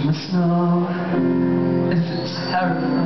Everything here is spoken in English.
You must know it's terrible.